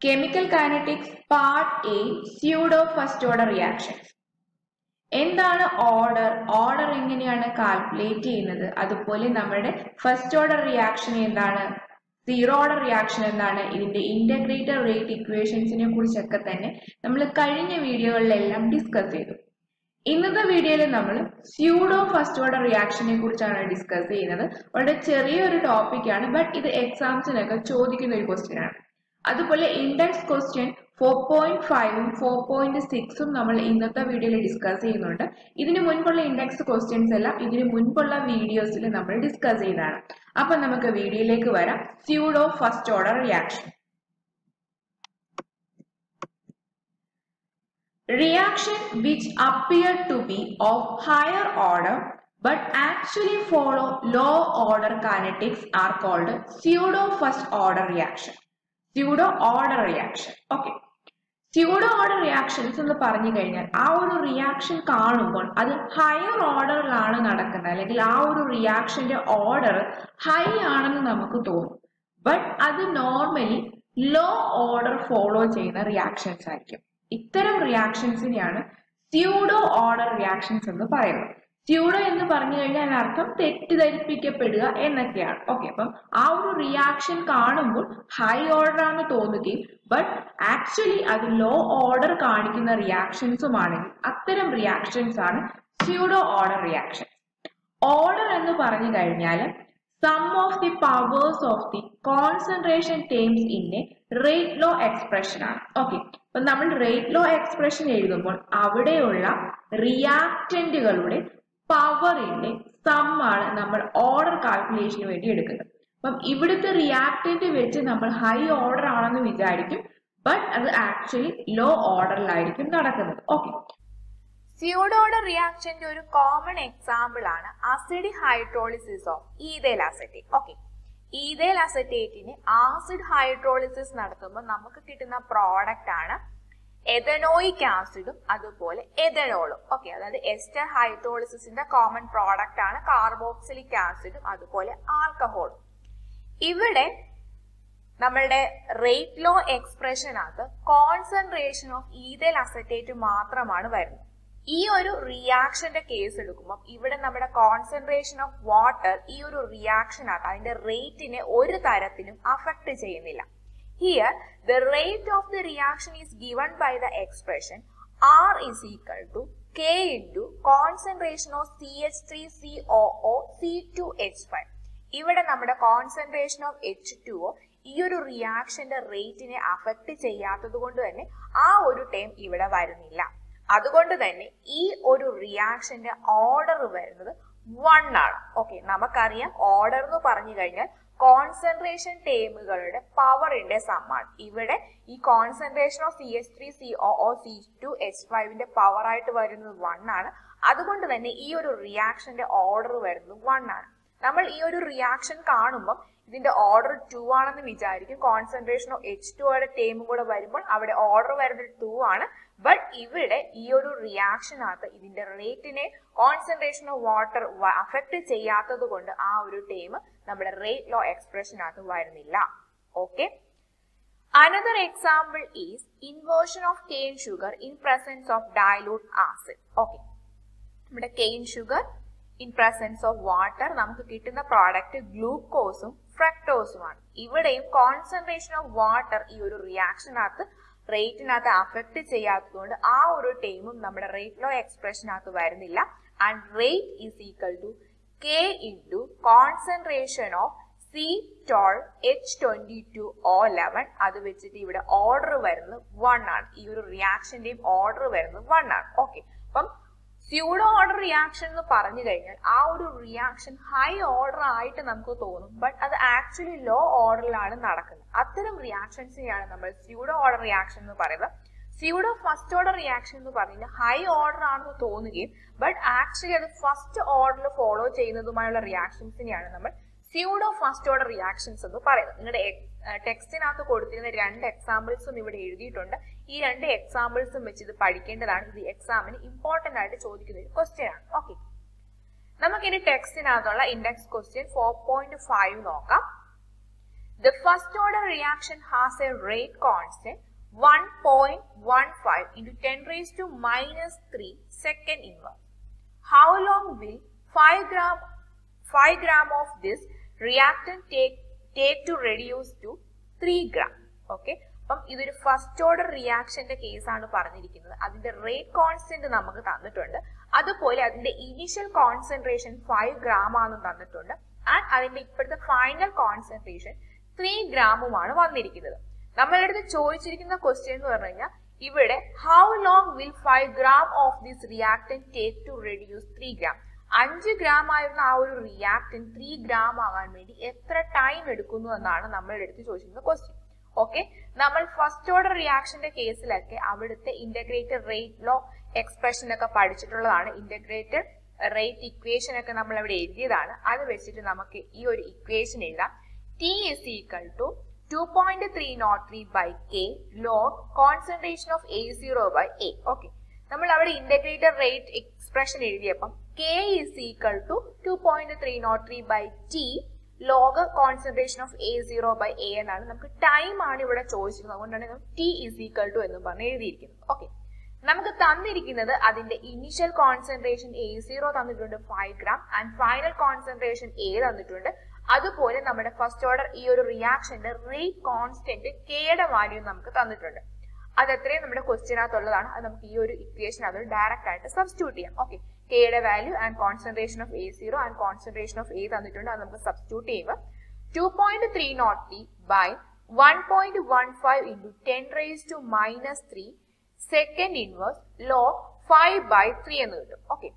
Chemical kinetics part A pseudo first order reactions എന്താണ് order order എങ്ങനെയാണ് calculate ചെയ്യുന്നത്? അതുപോലെ നമ്മുടെ ഫസ്റ്റ് ഓർഡർ റിയാക്ഷൻ എന്താണ്? സീറോ ഓർഡർ റിയാക്ഷൻ എന്താണ്? ഇതിന്റെ ഇന്റഗ്രേറ്റർ റേറ്റ് ഇക്വേഷൻസിനെ കുറിച്ചൊക്കെ തന്നെ നമ്മൾ കഴിഞ്ഞ വീഡിയോകളിലെല്ലാം ഡിസ്കസ് ചെയ്തു. ഇന്നത്തെ വീഡിയോയിൽ നമ്മൾ സ്യൂഡോ ഫസ്റ്റ് ഓർഡർ റിയാക്ഷനെ കുറിച്ചാണ് ഡിസ്കസ് ചെയ്യുന്നത്. വളരെ ചെറിയൊരു ടോപ്പിക്കാണ് ബട്ട് ഇത് എക്സാംസിനൊക്കെ ചോദിക്കുന്ന ഒരു ക്വസ്റ്റ്യൻ ആണ്. അതുപോലെ ഇൻഡെക്സ് ക്വസ്റ്റ്യൻ ഫോർ പോയിന്റ് ഫൈവും ഫോർ പോയിന്റ് സിക്സും നമ്മൾ ഇന്നത്തെ വീഡിയോയിൽ ഡിസ്കസ് ചെയ്യുന്നുണ്ട്. ഇതിനു മുൻപുള്ള ഇൻഡെക്സ് ക്വസ്റ്റ്യൻസ് എല്ലാം ഇതിന് മുൻപുള്ള വീഡിയോസിൽ നമ്മൾ ഡിസ്കസ് ചെയ്തതാണ്. അപ്പൊ നമുക്ക് വീഡിയോയിലേക്ക് വരാം. Pseudo first order reaction reaction which appear to be of higher order but actually follow low order kinetics are called pseudo first order reaction. Pseudo order reaction okay pseudo order reactions എന്ന് പറഞ്ഞു കഴിഞ്ഞാൽ ആ ഒരു reaction കാണുമ്പോൾ അത് higher ഓർഡറിലാണ് നടക്കുന്നത്. അല്ലെങ്കിൽ ആ ഒരു റിയാക്ഷന്റെ ഓർഡർ ഹൈ ആണെന്ന് നമുക്ക് തോന്നും. ബട്ട് അത് നോർമലി ലോ ഓർഡർ ഫോളോ ചെയ്യുന്ന റിയാക്ഷൻസ് ആയിരിക്കും. ഇത്തരം റിയാക്ഷൻസിനെയാണ് സ്യൂഡോ ഓർഡർ റിയാക്ഷൻസ് എന്ന് പറയുന്നത്. സ്യൂഡോ എന്ന് പറഞ്ഞു കഴിഞ്ഞാൽ അർത്ഥം തെറ്റിദ്ധരിപ്പിക്കപ്പെടുക എന്നൊക്കെയാണ്. ഓക്കെ അപ്പം ആ ഒരു റിയാക്ഷൻ കാണുമ്പോൾ ഹൈ ഓർഡർ ആണെന്ന് തോന്നുകയും ബട്ട് ആക്ച്വലി അത് ലോ ഓർഡർ കാണിക്കുന്ന റിയാക്ഷൻസുമാണെങ്കിൽ അത്തരം റിയാക്ഷൻസ് ആണ് സ്യൂഡോ ഓർഡർ റിയാക്ഷൻ ഓർഡർ എന്ന് പറഞ്ഞു കഴിഞ്ഞാൽ sum of the powers of the concentration terms in a rate law expression ആണ്. ഓക്കെ അപ്പൊ നമ്മൾ റേറ്റ് ലോ എക്സ്പ്രഷൻ എഴുതുമ്പോൾ അവിടെയുള്ള റിയാക്റ്റന്റുകളുടെ പവറിന്റെ സം ആണ് നമ്മൾ ഓർഡർ കാൽക്കുലേഷന് വേണ്ടി എടുക്കുന്നത്. അപ്പം ഇവിടുത്തെ റിയാക്ടന്റ് വെച്ച് നമ്മൾ ഹൈ ഓർഡർ ആണെന്ന് വിചാരിക്കും. ബട്ട് അത് ആക്ച്വലി ലോ ഓർഡറിലായിരിക്കും നടക്കുന്നത്. ഓക്കെ സ്യൂഡോഡ് റിയാക്ഷന്റെ ഒരു കോമൺ എക്സാമ്പിൾ ആണ് acid hydrolysis of ethyl acetate okay ethyl അസറ്റേറ്റിന് acid hydrolysis നടത്തുമ്പോൾ നമുക്ക് കിട്ടുന്ന പ്രോഡക്റ്റ് ആണ് എഥനോയിക് ആസിഡും അതുപോലെ എഥനോളും ഓക്കെ അതായത് എസ്റ്റർ ഹൈഡ്രോളിസിന്റെ കോമൺ പ്രോഡക്റ്റ് ആണ് കാർബോക്സിലിക് ആസിഡും അതുപോലെ ആൽക്കഹോളും ഇവിടെ നമ്മളുടെ റേറ്റ് ലോ എക്സ്പ്രഷനകത്ത് കോൺസെൻട്രേഷൻ ഓഫ് ഈതൽ അസറ്റേറ്റ് മാത്രമാണ് വരുന്നത്. ഈ ഒരു റിയാക്ഷന്റെ കേസ് എടുക്കുമ്പോൾ ഇവിടെ നമ്മുടെ കോൺസെൻട്രേഷൻ ഓഫ് വാട്ടർ ഈ ഒരു റിയാക്ഷനകത്ത് അതിന്റെ റേറ്റിനെ ഒരു തരത്തിലും അഫക്ട് ചെയ്യുന്നില്ല. By the expression r is equal to k into concentration of C H three C O O C two H five ഇവിടെ നമ്മുടെ concentration of H two O ഈ ഒരു റിയാക്ഷന്റെ റേറ്റിനെ അഫക്ട് ചെയ്യാത്തത് കൊണ്ട് തന്നെ ആ ഒരു ടേം ഇവിടെ വരുന്നില്ല. അതുകൊണ്ട് തന്നെ ഈ ഒരു റിയാക്ഷന്റെ ഓർഡർ വരുന്നത് വൺ ആണ്. ഓക്കെ നമുക്കറിയാം ഓർഡർ എന്ന് പറഞ്ഞു കഴിഞ്ഞാൽ കോൺസെൻട്രേഷൻ ടേമുകളുടെ പവറിന്റെ സമ്മാണ് ഇവിടെ ഈ concentration of C H three C O O C two H ഫൈവിന്റെ power ആയിട്ട് വരുന്നത് വൺ ആണ്. അതുകൊണ്ട് തന്നെ ഈ ഒരു റിയാക്ഷന്റെ ഓർഡർ വരുന്നത് വൺ ആണ്. നമ്മൾ ഈ ഒരു റിയാക്ഷൻ കാണുമ്പോൾ ഇതിന്റെ ഓർഡർ ടു ആണെന്ന് വിചാരിക്കും. കോൺസെൻട്രേഷൻ ഓഫ് എച്ച് ടു യുടെ ടേമും കൂടെ വരുമ്പോൾ അവിടെ ഓർഡർ വരുന്നത് ടു ആണ്. ബട്ട് ഇവിടെ ഈ ഒരു റിയാക്ഷനകത്ത് ഇതിന്റെ റേറ്റിനെ കോൺസെൻട്രേഷൻ ഓഫ് വാട്ടർ അഫക്ട് ചെയ്യാത്തത് കൊണ്ട് ആ ഒരു ടേം നമ്മുടെ റേറ്റ് ലോ എക്സ്പ്രഷനകത്ത് വരുന്നില്ല. Okay another example is inversion of cane sugar in presence of dilute acid okay നമ്മുടെ cane sugar in presence of water നമുക്ക് കിട്ടുന്ന പ്രോഡക്റ്റ് ഗ്ലൂക്കോസും ഫ്രക്ടോസുമാണ് ഇവിടെയും കോൺസെൻട്രേഷൻ ഓഫ് വാട്ടർ ഈ ഒരു റിയാക്ഷനകത്ത് റേറ്റിനകത്ത് അഫക്ട് ചെയ്യാത്തതുകൊണ്ട് ആ ഒരു ടൈമും നമ്മുടെ റേറ്റ് ലോ എക്സ്പ്രഷനകത്ത് വരുന്നില്ല. And rate is equal to k into concentration of C twelve H twenty two O eleven അത് വെച്ചിട്ട് ഇവിടെ ഓർഡർ വരുന്നത് വൺ ആണ്. ഈ ഒരു റിയാക്ഷന്റെയും ഓർഡർ വരുന്നത് വൺ ആണ്. ഓക്കെ അപ്പം സ്യൂഡോ ഓർഡർ റിയാക്ഷൻ എന്ന് പറഞ്ഞു കഴിഞ്ഞാൽ ആ ഒരു റിയാക്ഷൻ ഹൈ ഓർഡർ ആയിട്ട് നമുക്ക് തോന്നും. ബട്ട് അത് ആക്ച്വലി ലോ ഓർഡറിലാണ് നടക്കുന്നത്. അത്തരം റിയാക്ഷൻസിനെയാണ് നമ്മൾ സ്യൂഡോ ഓർഡർ റിയാക്ഷൻ എന്ന് പറയുന്നത്. സ്യൂഡോ ഫസ്റ്റ് ഓർഡർ റിയാക്ഷൻ എന്ന് പറഞ്ഞാൽ ഹൈ ഓർഡർ ആണെന്ന് തോന്നുകയും ബട്ട് ആക്ച്വലി അത് ഫസ്റ്റ് ഓർഡർ ഫോളോ ചെയ്യുന്നതുമായുള്ള റിയാക്ഷൻസിനെയാണ് നമ്മൾ സ്യൂഡോ ഫസ്റ്റ് ഓർഡർ റിയാക്ഷൻസ് എന്ന് പറയുന്നത്. നിങ്ങളുടെ ടെക്സ്റ്റിനകത്ത് കൊടുത്തിരുന്ന രണ്ട് എക്സാമ്പിൾസും ഇവിടെ എഴുതിയിട്ടുണ്ട്. ഈ രണ്ട് എക്സാമ്പിൾസും വെച്ച് ഇത് പഠിക്കേണ്ടതാണ്. ഇത് എക്സാമിന് ഇമ്പോർട്ടന്റ് ആയിട്ട് ചോദിക്കുന്ന ഒരു ക്വസ്റ്റ്യൻ ആണ്. ഓക്കെ നമുക്കിനി ടെക്സ്റ്റിനകത്തുള്ള index question four point five നോക്കാം. The first order reaction has a rate constant one point one five into ten raise to minus three second inverse how long will five gram five gram of this reactant take take to reduce to three gram okay അപ്പം ഇതൊരു first order റിയാക്ഷന്റെ കേസാണ് പറഞ്ഞിരിക്കുന്നത്. അതിന്റെ rate constant നമുക്ക് തന്നിട്ടുണ്ട്. അതുപോലെ അതിന്റെ initial concentration five gram ആണെന്ന് തന്നിട്ടുണ്ട്. ആൻഡ് അതിന്റെ ഇപ്പോഴത്തെ ഫൈനൽ കോൺസെൻട്രേഷൻ ത്രീ ഗ്രാമുമാണ് വന്നിരിക്കുന്നത്. നമ്മളുടെ അടുത്ത് ചോദിച്ചിരിക്കുന്ന ക്വസ്റ്റ്യൻ എന്ന് പറഞ്ഞു കഴിഞ്ഞാൽ ഇവിടെ how long will five gram of this reactant take to reduce three gram അഞ്ച് ഗ്രാം ആയിരുന്ന ആ ഒരു റിയാക്ടൻ ത്രീ ഗ്രാം ആകാൻ വേണ്ടി എത്ര ടൈം എടുക്കുന്നു എന്നാണ് നമ്മളുടെ അടുത്ത് ചോദിച്ചിരുന്ന ക്വസ്റ്റ്യൻ ഓക്കെ നമ്മൾ ഫസ്റ്റ് ഓർഡർ റിയാക്ഷന്റെ കേസിലൊക്കെ അവിടുത്തെ ഇന്റഗ്രേറ്റഡ് റേറ്റ് ലോ എക്സ്പ്രഷൻ ഒക്കെ പഠിച്ചിട്ടുള്ളതാണ്. ഇന്റഗ്രേറ്റഡ് റേറ്റ് ഇക്വേഷൻ ഒക്കെ നമ്മൾ അവിടെ എഴുതിയതാണ്. അത് വെച്ചിട്ട് നമുക്ക് ഈ ഒരു ഇക്വേഷൻ എഴുതാം. T is equal to two point three naught three by k log concentration of A zero by A okay നമ്മൾ അവിടെ integrated rate expression എഴുതിയപ്പം k is equal to two point three naught three by t log concentration of A zero by A എന്നാണ്. നമുക്ക് time ആണ് ഇവിടെ ചോദിച്ചിരിക്കുന്നത്. അതുകൊണ്ടാണ് T is equal to എന്ന് പറഞ്ഞ് എഴുതിയിരിക്കുന്നത്. ഓക്കെ നമുക്ക് തന്നിരിക്കുന്നത് അതിന്റെ ഇനിഷ്യൽ കോൺസെൻട്രേഷൻ എ സീറോ തന്നിട്ടുണ്ട് five gram and final concentration A തന്നിട്ടുണ്ട്. അതുപോലെ നമ്മുടെ ഫസ്റ്റ് ഓർഡർ ഈ ഒരു റിയാക്ഷന്റെ റേറ്റ് കോൺസ്റ്റന്റ് കെയുടെ വാല്യൂ നമുക്ക് തന്നിട്ടുണ്ട്. അത് എത്രയും നമ്മുടെ ക്വസ്റ്റ്യനകത്തുള്ളതാണ് അത് നമുക്ക് ഈ ഒരു ഇക്വേഷൻ അത് ഡയറക്റ്റ് ആയിട്ട് സബ്സ്റ്റിറ്റ്യൂട്ട് ചെയ്യാം. ഓക്കെ കെയുടെ value and concentration of A zero and concentration of A തന്നിട്ടുണ്ട്. അത് നമുക്ക് സബ്സ്റ്റിറ്റ്യൂട്ട് ചെയ്യുമ്പോൾ two point three naught three by one point one five into ten raise to minus three second inverse log five by three എന്ന് കിട്ടും. Okay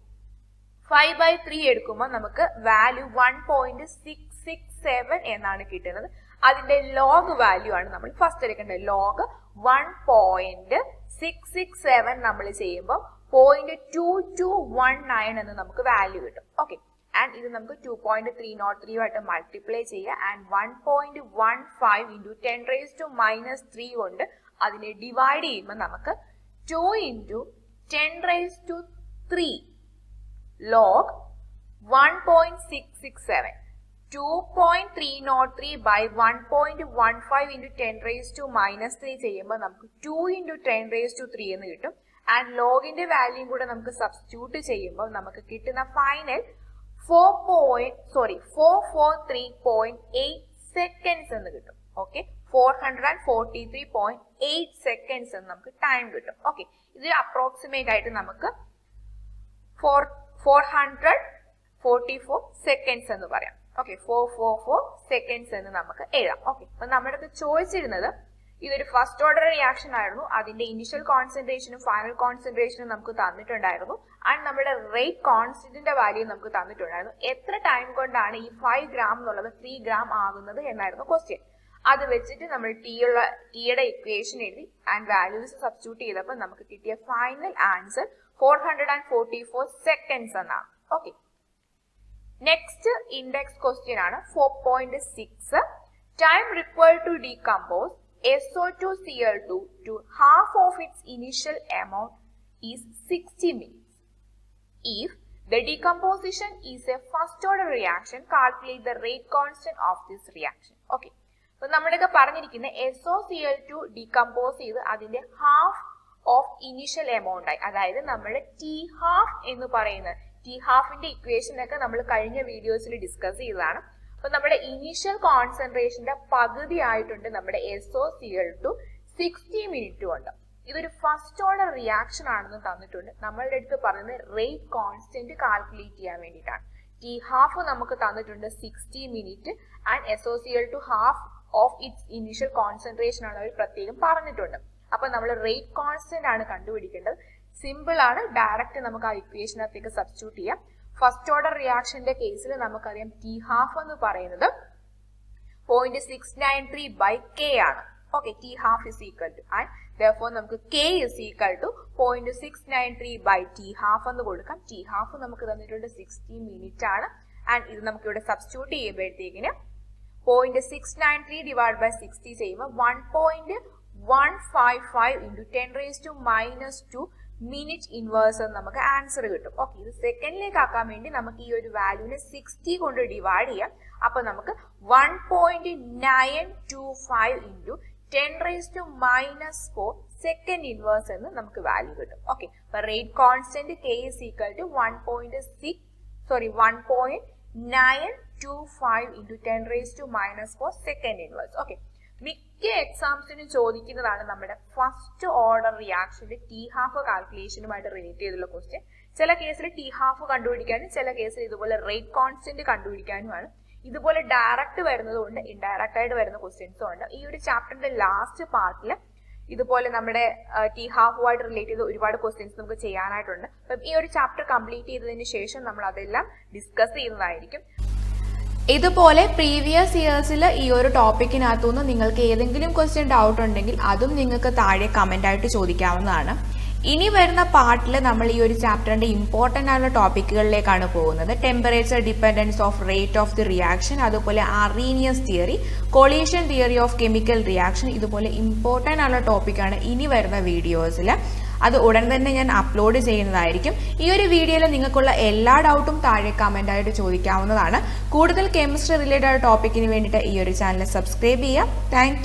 five by three എടുക്കുമ്പോൾ നമുക്ക് value one point six six seven എന്നാണ് കിട്ടുന്നത്. അതിന്റെ log value ആണ് നമ്മൾ first എടുക്കേണ്ടത്. Log one point six six seven നമ്മൾ ചെയ്യുമ്പോൾ point two two one nine എന്ന് നമുക്ക് വാല്യൂ കിട്ടും. ഓക്കെ ആൻഡ് ഇത് നമുക്ക് two point three naught three ആയിട്ട് മൾട്ടിപ്ലൈ ചെയ്യുക and one point one five into ten raise to minus three കൊണ്ട് അതിനെ ഡിവൈഡ് ചെയ്യുമ്പോൾ നമുക്ക് two into ten raise to three log one point six six seven two point three naught three by one point one five into ten raise to minus three ചെയ്യുമ്പോൾ നമുക്ക് two into ten raise to three എന്ന് കിട്ടും. And ലോഗിന്റെ value കൂടെ നമുക്ക് substitute ചെയ്യുമ്പോൾ നമുക്ക് കിട്ടുന്ന final four point sorry four four three point eight seconds എന്ന് കിട്ടും. Okay four hundred and forty three point eight seconds എന്ന് നമുക്ക് ടൈം കിട്ടും. ഓക്കെ ഇത് അപ്രോക്സിമേറ്റ് ആയിട്ട് നമുക്ക് four four hundred forty four seconds എന്ന് പറയാം. Okay four four four seconds എന്ന് നമുക്ക് എഴുതാം. ഓക്കെ അപ്പൊ നമ്മുടെ ചോദിച്ചിരുന്നത് ഇതൊരു ഫസ്റ്റ് ഓർഡർ റിയാക്ഷൻ ആയിരുന്നു. അതിന്റെ ഇനിഷ്യൽ കോൺസെൻട്രേഷനും ഫൈനൽ കോൺസെൻട്രേഷനും നമുക്ക് തന്നിട്ടുണ്ടായിരുന്നു. ആൻഡ് നമ്മുടെ റേറ്റ് കോൺസ്റ്റന്റിന്റെ വാല്യൂ നമുക്ക് തന്നിട്ടുണ്ടായിരുന്നു. എത്ര ടൈം കൊണ്ടാണ് ഈ ഫൈവ് ഗ്രാം എന്നുള്ളത് ത്രീ ഗ്രാം ആകുന്നത് എന്നായിരുന്നു ക്വസ്റ്റ്യൻ അത് വെച്ചിട്ട് നമ്മൾ ടി ഉള്ള ടിയുടെ ഇക്വേഷൻ എഴുതി ആൻഡ് വാല്യൂസ് സബ്സ്റ്റിറ്റ്യൂട്ട് ചെയ്തപ്പോൾ നമുക്ക് കിട്ടിയ final answer four hundred and forty four seconds എന്നാണ്. ഓക്കെ നെക്സ്റ്റ് ഇൻഡെക്സ് ക്വസ്റ്റ്യൻ ആണ്. Four point six time required to decompose SO2Cl2 to half of its initial amount is 60 minutes. If the decomposition is a first order reaction, calculate the rate constant of this reaction. Okay. So, നമ്മുടെയൊക്കെ പറഞ്ഞിരിക്കുന്ന S O C L two of amount ആയി അതായത് നമ്മുടെ T half എന്ന് പറയുന്നത് T ഹാഫിന്റെ equation ഒക്കെ നമ്മൾ കഴിഞ്ഞ വീഡിയോസിൽ ഡിസ്കസ് ചെയ്തതാണ് അപ്പൊ നമ്മുടെ ഇനീഷ്യൽ കോൺസെൻട്രേഷന്റെ പകുതി ആയിട്ടുണ്ട് നമ്മുടെ S O C L two sixty minute കൊണ്ട് ഇതൊരു ഫസ്റ്റ് ഓർഡർ റിയാക്ഷൻ ആണെന്ന് തന്നിട്ടുണ്ട്. നമ്മളുടെ അടുത്ത് പറയുന്നത് റേറ്റ് കോൺസ്റ്റന്റ് കാൽക്കുലേറ്റ് ചെയ്യാൻ വേണ്ടിയിട്ടാണ്. ടി ഹാഫ് നമുക്ക് തന്നിട്ടുണ്ട് sixty minute and S O C L two half of its initial concentration ആണ് അവർ പ്രത്യേകം പറഞ്ഞിട്ടുണ്ട്. അപ്പൊ നമ്മൾ റേറ്റ് കോൺസ്റ്റന്റ് ആണ് കണ്ടുപിടിക്കേണ്ടത്. സിമ്പിൾ ആണ്. ഡയറക്റ്റ് നമുക്ക് ആ ഇക്വേഷനകത്തേക്ക് സബ്സ്റ്റിറ്റ്യൂട്ട് ചെയ്യാം. ഫസ്റ്റ് ഓർഡർ റിയാക്ഷന്റെ കേസിൽ നമുക്കറിയാം ടി ഹാഫ് എന്ന് പറയുന്നത് point six nine three by k ആണ്. Okay t half is equal to and ദോർ നമുക്ക് k is equal to point six nine three by t half എന്ന് കൊടുക്കാം. ടി ഹാഫ് നമുക്ക് തന്നിട്ടുണ്ട് സിക്സ്റ്റി മിനിറ്റ് ആണ്. ആൻഡ് ഇത് നമുക്ക് ഇവിടെ substitute ചെയ്യുമ്പോഴത്തേക്കിന് point six nine three divide by sixty ചെയ്യുമ്പോൾ one point one five five into ten raise to minus two minute inverse എന്ന് നമുക്ക് ആൻസർ കിട്ടും. ഓക്കെ ഇത് സെക്കൻഡിലേക്ക് ആക്കാൻ വേണ്ടി നമുക്ക് ഈ ഒരു വാല്യൂവിനെ സിക്സ്റ്റി കൊണ്ട് ഡിവൈഡ് ചെയ്യാം. അപ്പൊ നമുക്ക് one point nine two five into ten raise to minus four second inverse എന്ന് നമുക്ക് വാല്യൂ കിട്ടും. ഓക്കെ അപ്പൊ rate constant k is equal to one point six sorry one point nine two five into ten raise to minus four second inverse okay മിക്ക എക്സാംസിന് ചോദിക്കുന്നതാണ് നമ്മുടെ first order റിയാക്ഷന്റെ T half കാൽക്കുലേഷനുമായിട്ട് റിലേറ്റ് ചെയ്തുള്ള question ചില കേസിൽ ടി ഹാഫ് കണ്ടുപിടിക്കാനും ചില കേസിൽ ഇതുപോലെ റേറ്റ് കോൺസ്റ്റന്റ് കണ്ടുപിടിക്കാനുമാണ്. ഇതുപോലെ ഡയറക്റ്റ് വരുന്നതുകൊണ്ട് ഇൻഡയറക്റ്റ് ആയിട്ട് വരുന്ന ക്വസ്റ്റ്യൻസും ഉണ്ട്. ഈ ഒരു ചാപ്റ്ററിന്റെ ലാസ്റ്റ് പാർട്ടിൽ ഇതുപോലെ നമ്മുടെ ടി ഹാഫുമായിട്ട് റിലേറ്റ് ചെയ്ത് ഒരുപാട് ക്വസ്റ്റ്യൻസ് നമുക്ക് ചെയ്യാനായിട്ടുണ്ട്. അപ്പം ഈ ഒരു ചാപ്റ്റർ കംപ്ലീറ്റ് ചെയ്തതിന് ശേഷം നമ്മൾ അതെല്ലാം ഡിസ്കസ് ചെയ്യുന്നതായിരിക്കും. ഇതുപോലെ പ്രീവിയസ് ഇയേഴ്സിൽ ഈ ഒരു ടോപ്പിക്കിനകത്തുനിന്ന് നിങ്ങൾക്ക് ഏതെങ്കിലും ക്വസ്റ്റ്യൻ ഡൗട്ട് ഉണ്ടെങ്കിൽ അതും നിങ്ങൾക്ക് താഴെ കമന്റായിട്ട് ചോദിക്കാവുന്നതാണ്. ഇനി വരുന്ന പാർട്ടിൽ നമ്മൾ ഈ ഒരു ചാപ്റ്ററിന്റെ ഇമ്പോർട്ടന്റ് ആയുള്ള ടോപ്പിക്കുകളിലേക്കാണ് പോകുന്നത്. Temperature dependence of rate of the reaction അതുപോലെ Arrhenius theory collision theory of chemical reaction ഇതുപോലെ ഇമ്പോർട്ടന്റ് ആയുള്ള ടോപ്പിക്കാണ് ഇനി വരുന്ന വീഡിയോസിൽ അത് ഉടൻ തന്നെ ഞാൻ അപ്ലോഡ് ചെയ്യുന്നതായിരിക്കും. ഈ ഒരു വീഡിയോയിൽ നിങ്ങൾക്കുള്ള എല്ലാ ഡൗട്ടും താഴെ കമന്റ് ആയിട്ട് ചോദിക്കാവുന്നതാണ്. കൂടുതൽ കെമിസ്ട്രി റിലേറ്റഡ് ടോപ്പിക്കിന് വേണ്ടിയിട്ട് ഈ ഒരു ചാനൽ സബ്സ്ക്രൈബ് ചെയ്യുക. താങ്ക്